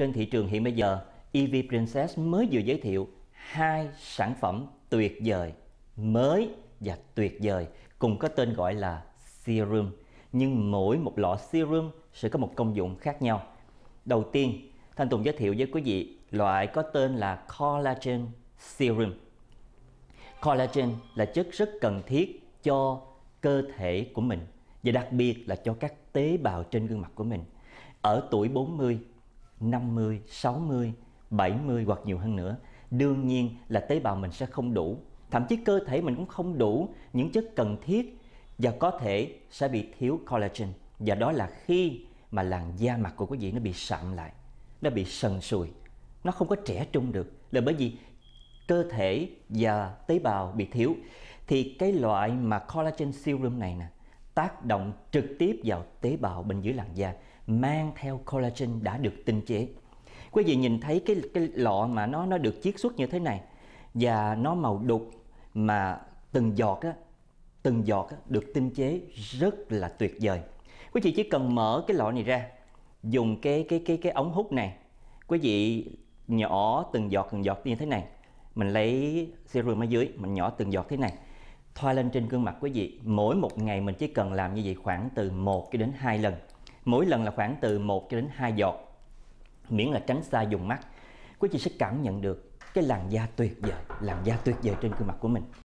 trên thị trường hiện bây giờ, EV Princess mới vừa giới thiệu hai sản phẩm tuyệt vời, mới và tuyệt vời cùng có tên gọi là serum. Nhưng mỗi một lọ serum sẽ có một công dụng khác nhau. Đầu tiên, Thanh Tùng giới thiệu với quý vị loại có tên là Collagen Serum. Collagen là chất rất cần thiết cho cơ thể của mình và đặc biệt là cho các tế bào trên gương mặt của mình. Ở tuổi 40, 50, 60, 70 hoặc nhiều hơn nữa, đương nhiên là tế bào mình sẽ không đủ. Thậm chí cơ thể mình cũng không đủ. Những chất cần thiết và có thể sẽ bị thiếu collagen. Và đó là khi mà làn da mặt của quý vị nó bị sạm lại, nó bị sần sùi, nó không có trẻ trung được. Là bởi vì cơ thể và tế bào bị thiếu. Thì cái loại mà collagen serum này nè tác động trực tiếp vào tế bào bên dưới làn da mang theo collagen đã được tinh chế. Quý vị nhìn thấy cái cái lọ mà nó nó được chiết xuất như thế này và nó màu đục mà từng giọt á từng giọt á, được tinh chế rất là tuyệt vời. Quý vị chỉ cần mở cái lọ này ra dùng cái cái cái cái ống hút này quý vị nhỏ từng giọt từng giọt như thế này mình lấy serum ở dưới mình nhỏ từng giọt thế này thoa lên trên gương mặt quý vị. Mỗi một ngày mình chỉ cần làm như vậy khoảng từ 1 cho đến 2 lần mỗi lần là khoảng từ 1 cho đến 2 giọt. Miễn là tránh xa dùng mắt. Quý chị sẽ cảm nhận được cái làn da tuyệt vời, làn da tuyệt vời trên gương mặt của mình.